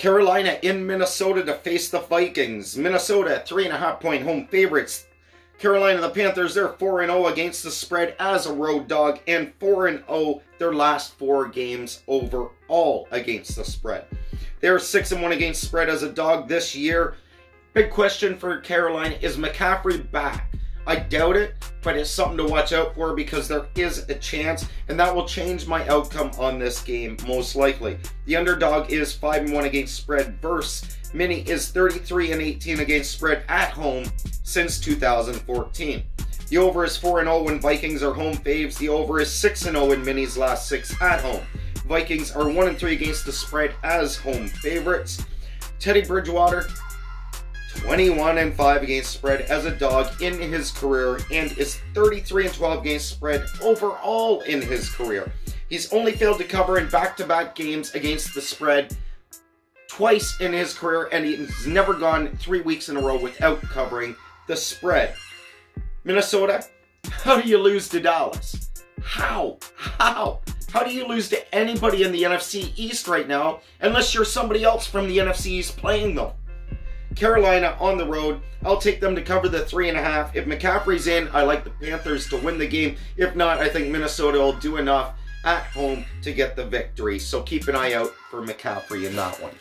Carolina in Minnesota to face the Vikings. Minnesota, three and a half point home favorites. Carolina, the Panthers, they're 4 0 against the spread as a road dog, and 4 0 their last four games overall against the spread. They're 6 1 against spread as a dog this year. Big question for Carolina is McCaffrey back? I doubt it, but it's something to watch out for because there is a chance, and that will change my outcome on this game most likely. The underdog is 5 and 1 against spread versus Mini is 33 and 18 against spread at home since 2014. The over is 4 0 when Vikings are home faves. The over is 6 0 in Mini's last six at home. Vikings are 1 3 against the spread as home favorites. Teddy Bridgewater 21 and 5 against spread as a dog in his career and is 33 and 12 against spread overall in his career. He's only failed to cover in back-to-back games against the spread twice in his career and he's never gone 3 weeks in a row without covering the spread. Minnesota, how do you lose to Dallas? How? How? How do you lose to anybody in the NFC East right now unless you're somebody else from the NFC East playing them? Carolina on the road. I'll take them to cover the three and a half. If McCaffrey's in, I like the Panthers to win the game. If not, I think Minnesota will do enough at home to get the victory. So keep an eye out for McCaffrey in that one.